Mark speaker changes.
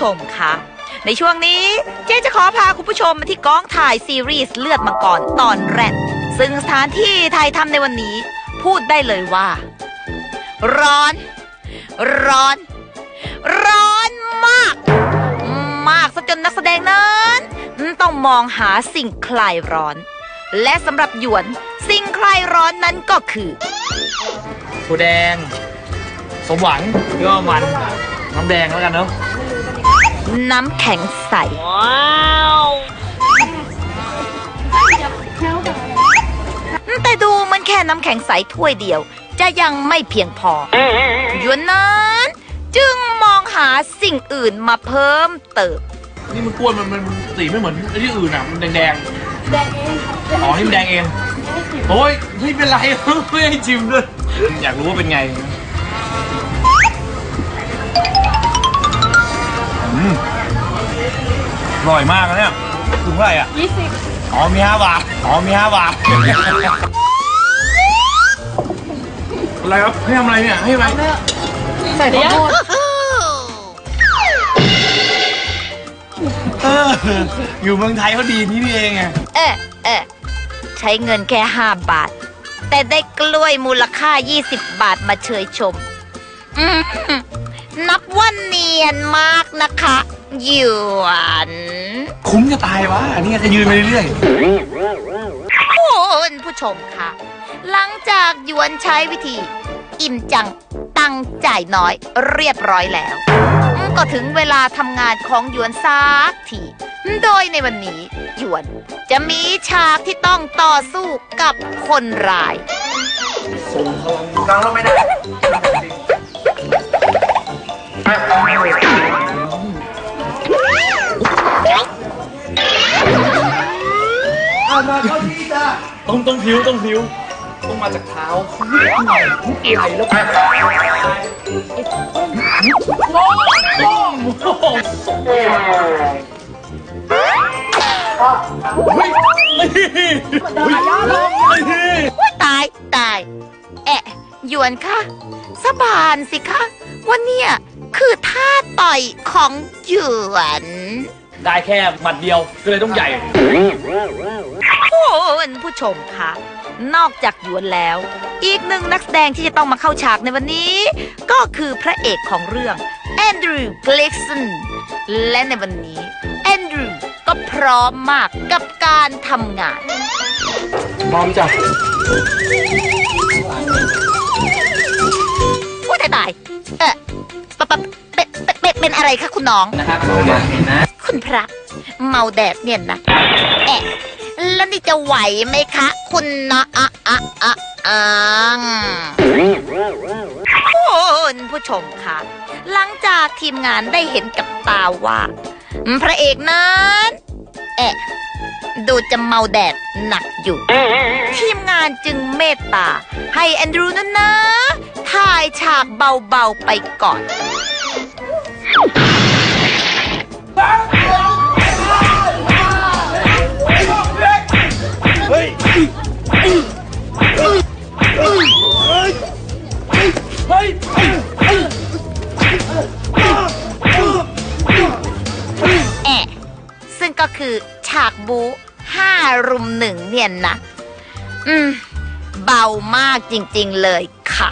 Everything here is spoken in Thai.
Speaker 1: ชมคะในช่วงนี้เจ๊จะขอพาคุณผู้ชมมาที่กองถ่ายซีรีส์เลือดมังกรตอนแรกซึ่งสถานที่ถ่ายทำในวันนี้ พูดได้เลยว่า ร้อน ร้อน ร้อนมาก มากซะจนนักแสดงนั้น ต้องมองหาสิ่งคลายร้อน และสำหรับหยวนสิ่งคลายร้อนนั้นก็คือ
Speaker 2: ถั่วแดง สมหวังก็มันน้ำแดงแล้วกันเนาะ
Speaker 1: น้ำแข็งใสแต่ดูเหมันแค่น้ำแข็งใสถ้วยเดียว จะยังไม่เพียงพอหยวนนั้นจึงมองหาสิ่งอื่นมาเพิ่มเติม
Speaker 2: นี่มันกวนมันมันมันสีไม่เหมือนไอ้ที่อื่นอะ มันแดงแดงแดงเองอ๋อนี่มันแดงเอง โอ้ยไม่เป็นไรไม่ให้ชิมด้วย อยากรู้ว่าเป็นไง อืมอร่อยมากนะเนี่ยถึงเท่าไหร่อะยี่สิบอ๋อมีห้าบาทอ๋อมีห้าบาท อะไรครับให้ทำอะไรเนี่ย ให้ไหม
Speaker 3: ใส่ข้าวโพด
Speaker 2: เอออยู่เมืองไทยเขาดีที่นี่เองไง
Speaker 1: เอ๊ะเอ๊ะใช้เงินแค่5บาท แต่ได้กล้วยมูลค่า 20 บาทมาเชยชม อืม นับว่าเนียนมากนะคะหยวน
Speaker 2: คุ้มจะตายวะนี่จะยืนไปเรื่อย
Speaker 1: คุณผู้ชมคะ หลังจากหยวนใช้วิธี อิ่มจังตังจ่ายน้อยเรียบร้อยแล้ว ก็ถึงเวลาทำงานของหยวนสักที โดยในวันนี้หยวนจะมีฉากที่ต้องต่อสู้กับคนร้าย
Speaker 2: ๆส่งพลังดังเราไม่ได้ ต้องต้องผิวต้องผิวต้องมาจากเท้าไหล่แล้วไปเฮ้ยไม่ไม่ไม่
Speaker 1: ว่าตายตาย แอะหยวนคะสบานสิคะว่าเนี่ย คือท่าต่อยของหยวน
Speaker 2: ได้แค่หมัดเดียวก็เลยต้องใหญ่
Speaker 1: คุณผู้ชมคะนอกจากหยวนแล้ว อีกหนึ่งนักแสดงที่จะต้องมาเข้าฉากในวันนี้ ก็คือพระเอกของเรื่องแอนดรูว์เกล็กสันและในวันนี้แอนดรูว์ก็พร้อมมากกับการทำงาน
Speaker 2: พร้อมจ้ะ
Speaker 1: พูดตายตายเออปะปะ เป็นเป็นเป็นเป็นอะไรคะคุณน้อง
Speaker 2: นะครับเห็นนะ
Speaker 1: คุณพระเมาแดดเนี่ยนะแอะแล้วนี่จะไหวไหมคะ คุณนะอะอะอะอังคุณผู้ชมคะ หลังจากทีมงานได้เห็นกับตาว่า พระเอกนั้นแอะดูจะเมาแดดหนักอยู่ ทีมงานจึงเมตตา ให้แอนดรูว์นั้นนะ ถ่ายฉากเบาๆไปก่อนแอะซึ่งก็คือฉากบูห้ารุมหนึ่งเนี่ยนะ อืม เบามากจริงๆเลย ค่ะ